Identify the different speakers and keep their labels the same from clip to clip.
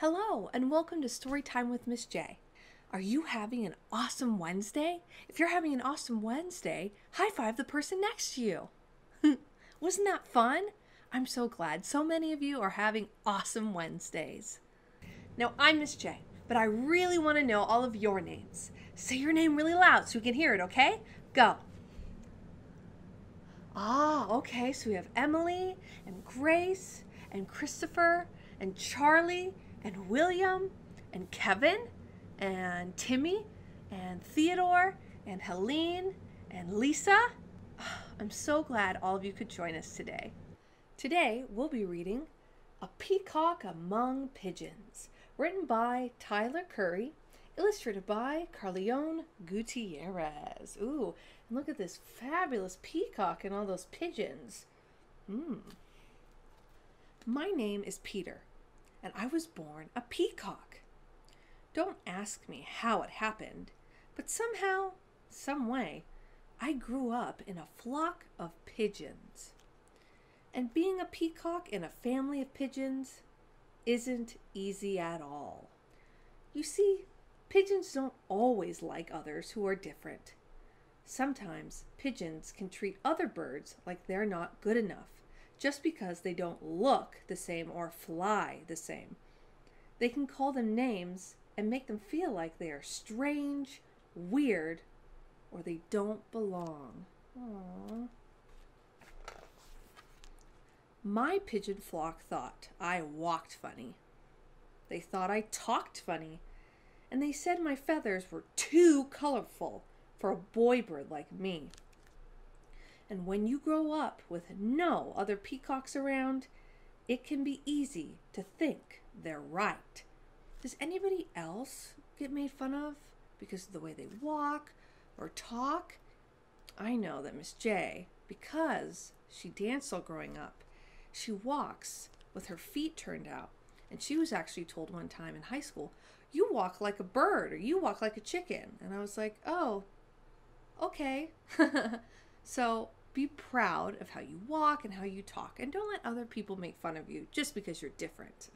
Speaker 1: Hello, and welcome to Storytime with Miss J. Are you having an awesome Wednesday? If you're having an awesome Wednesday, high five the person next to you. Wasn't that fun? I'm so glad so many of you are having awesome Wednesdays. Now, I'm Miss J, but I really want to know all of your names. Say your name really loud so we can hear it, okay? Go. Ah, okay, so we have Emily and Grace and Christopher and Charlie and William and Kevin and Timmy and Theodore and Helene and Lisa. I'm so glad all of you could join us today. Today we'll be reading A Peacock Among Pigeons, written by Tyler Curry, illustrated by Clarione Gutierrez. Ooh, and look at this fabulous peacock and all those pigeons. Hmm. My name is Peter, and I was born a peacock. Don't ask me how it happened, but somehow, some way, I grew up in a flock of pigeons. And being a peacock in a family of pigeons isn't easy at all. You see, pigeons don't always like others who are different. Sometimes pigeons can treat other birds like they're not good enough just because they don't look the same or fly the same. They can call them names and make them feel like they are strange, weird, or they don't belong. Aww. My pigeon flock thought I walked funny. They thought I talked funny. And they said my feathers were too colorful for a boy bird like me. And when you grow up with no other peacocks around, it can be easy to think they're right. Does anybody else get made fun of because of the way they walk or talk? I know that Miss J, because she danced all growing up, she walks with her feet turned out. And she was actually told one time in high school, You walk like a bird or you walk like a chicken. And I was like, Oh, okay. so be proud of how you walk and how you talk, and don't let other people make fun of you just because you're different.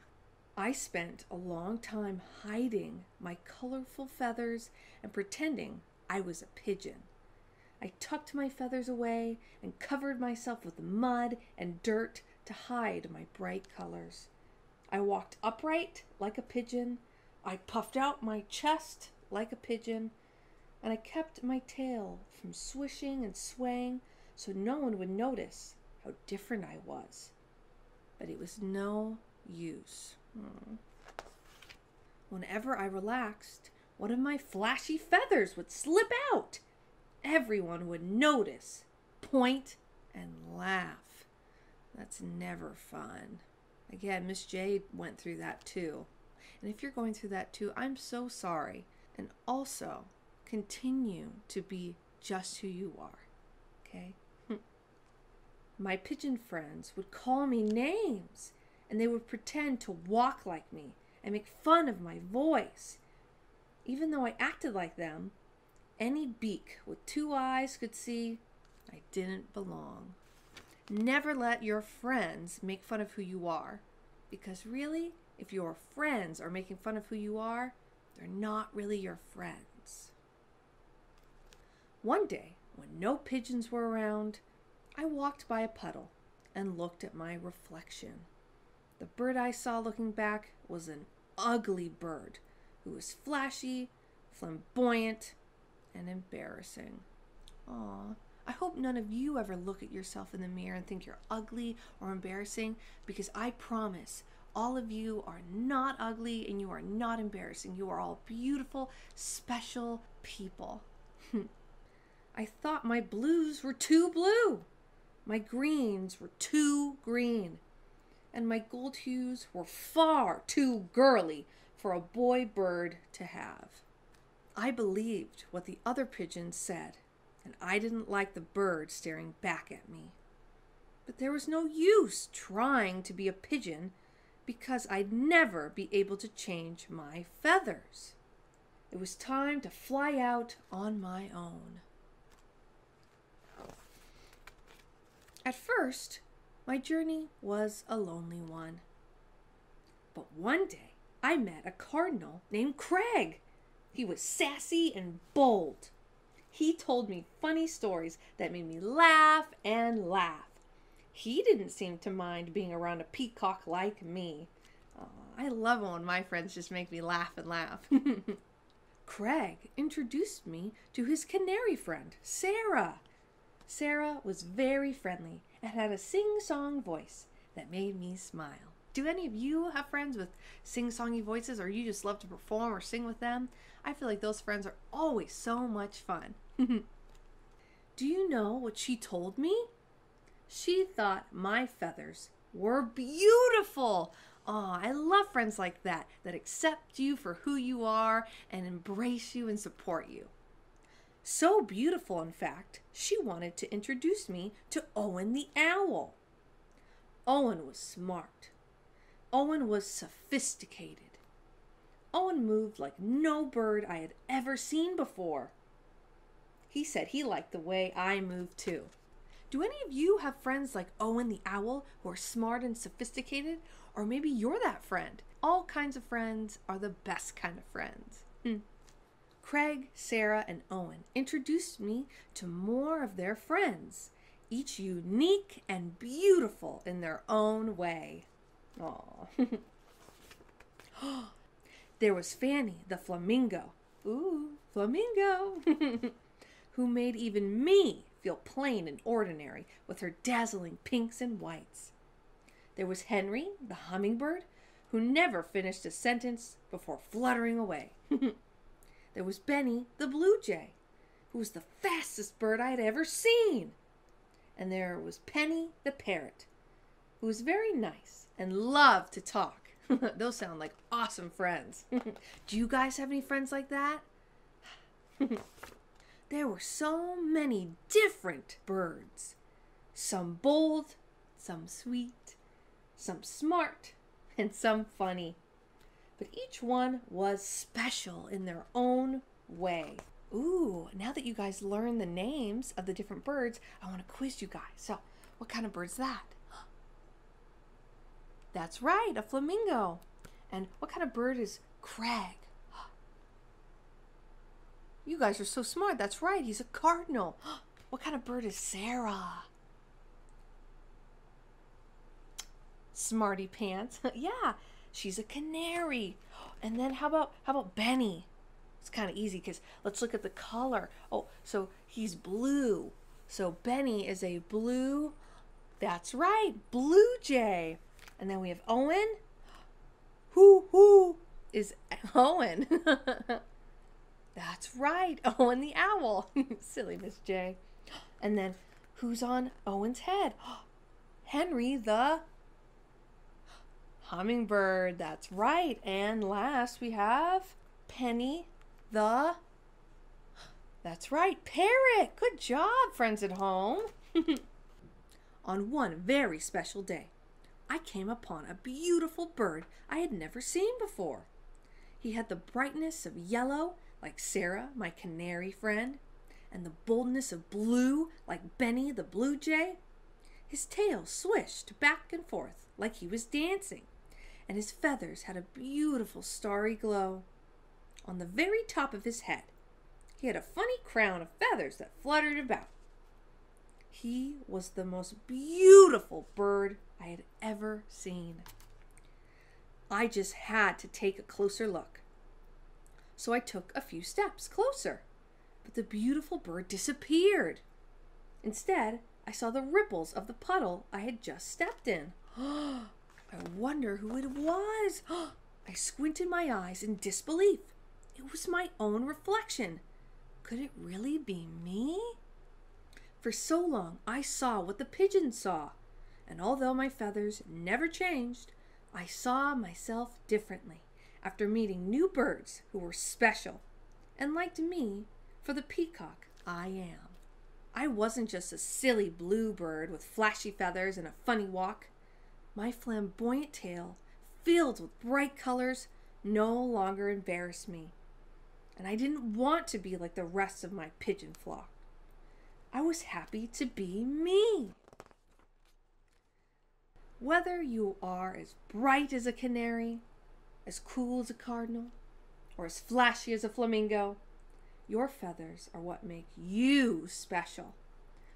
Speaker 1: I spent a long time hiding my colorful feathers and pretending I was a pigeon. I tucked my feathers away and covered myself with mud and dirt to hide my bright colors. I walked upright like a pigeon. I puffed out my chest like a pigeon. And I kept my tail from swishing and swaying so no one would notice how different I was. But it was no use. Hmm. Whenever I relaxed, one of my flashy feathers would slip out. Everyone would notice, point, and laugh. That's never fun. Again, Miss Jade went through that too. And if you're going through that too, I'm so sorry. And also, continue to be just who you are. Okay? My pigeon friends would call me names, and they would pretend to walk like me and make fun of my voice. Even though I acted like them, any beak with two eyes could see I didn't belong. Never let your friends make fun of who you are, because really, if your friends are making fun of who you are, they're not really your friends. One day, when no pigeons were around, I walked by a puddle and looked at my reflection. The bird I saw looking back was an ugly bird who was flashy, flamboyant, and embarrassing. Aw, I hope none of you ever look at yourself in the mirror and think you're ugly or embarrassing because I promise all of you are not ugly and you are not embarrassing. You are all beautiful, special people. I thought my blues were too blue. My greens were too green. And my gold hues were far too girly for a boy bird to have. I believed what the other pigeons said, and I didn't like the bird staring back at me. But there was no use trying to be a pigeon because I'd never be able to change my feathers. It was time to fly out on my own. At first, my journey was a lonely one. But one day, I met a cardinal named Craig. He was sassy and bold. He told me funny stories that made me laugh and laugh. He didn't seem to mind being around a peacock like me. Oh, I love when my friends just make me laugh and laugh. Craig introduced me to his canary friend, Sarah. Sarah was very friendly and had a sing song voice that made me smile. Do any of you have friends with sing songy voices or you just love to perform or sing with them? I feel like those friends are always so much fun. Do you know what she told me? She thought my feathers were beautiful. Oh, I love friends like that, that accept you for who you are and embrace you and support you. So beautiful, in fact, she wanted to introduce me to Owen the Owl. Owen was smart. Owen was sophisticated. Owen moved like no bird I had ever seen before. He said he liked the way I moved too. Do any of you have friends like Owen the Owl who are smart and sophisticated? Or maybe you're that friend. All kinds of friends are the best kind of friends. Hmm. Craig, Sarah, and Owen introduced me to more of their friends, each unique and beautiful in their own way. Aww. there was Fanny the flamingo. Ooh, flamingo! who made even me feel plain and ordinary with her dazzling pinks and whites. There was Henry, the hummingbird, who never finished a sentence before fluttering away. there was Benny, the blue jay, who was the fastest bird I had ever seen. And there was Penny, the parrot, who was very nice and loved to talk. Those sound like awesome friends. Do you guys have any friends like that? there were so many different birds. Some bold, some sweet, some smart, and some funny. But each one was special in their own way. Ooh, now that you guys learn the names of the different birds, I want to quiz you guys. So, what kind of bird's that? That's right, a flamingo. And what kind of bird is Craig? You guys are so smart. That's right. He's a cardinal. What kind of bird is Sarah? Smarty pants. yeah, she's a canary. And then how about how about Benny? It's kind of easy because let's look at the color. Oh, so he's blue. So Benny is a blue. That's right, blue jay. And then we have Owen. Who who is Owen? That's right, Owen the owl. Silly Miss J. And then who's on Owen's head? Henry the hummingbird. That's right. And last we have Penny the That's right, parrot. Good job, friends at home. on one very special day, I came upon a beautiful bird I had never seen before. He had the brightness of yellow like Sarah, my canary friend, and the boldness of blue, like Benny the blue jay. His tail swished back and forth like he was dancing, and his feathers had a beautiful starry glow. On the very top of his head, he had a funny crown of feathers that fluttered about. He was the most beautiful bird I had ever seen. I just had to take a closer look so I took a few steps closer. But the beautiful bird disappeared. Instead, I saw the ripples of the puddle I had just stepped in. I wonder who it was. I squinted my eyes in disbelief. It was my own reflection. Could it really be me? For so long I saw what the pigeon saw, and although my feathers never changed, I saw myself differently after meeting new birds who were special and liked me for the peacock I am. I wasn't just a silly blue bird with flashy feathers and a funny walk. My flamboyant tail, filled with bright colors, no longer embarrassed me. And I didn't want to be like the rest of my pigeon flock. I was happy to be me. Whether you are as bright as a canary as cool as a cardinal, or as flashy as a flamingo. Your feathers are what make you special.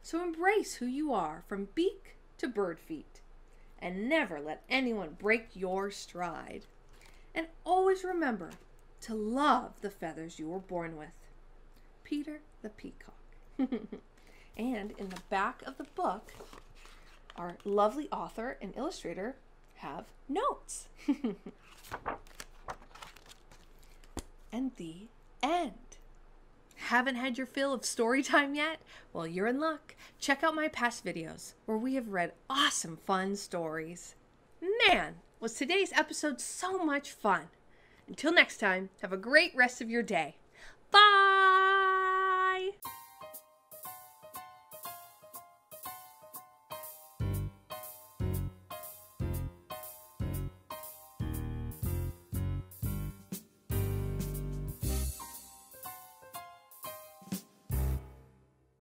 Speaker 1: So embrace who you are from beak to bird feet, and never let anyone break your stride. And always remember to love the feathers you were born with. Peter the Peacock. and in the back of the book, our lovely author and illustrator have notes. and the end. Haven't had your fill of story time yet? Well, you're in luck. Check out my past videos where we have read awesome, fun stories. Man, was today's episode so much fun. Until next time, have a great rest of your day. Bye!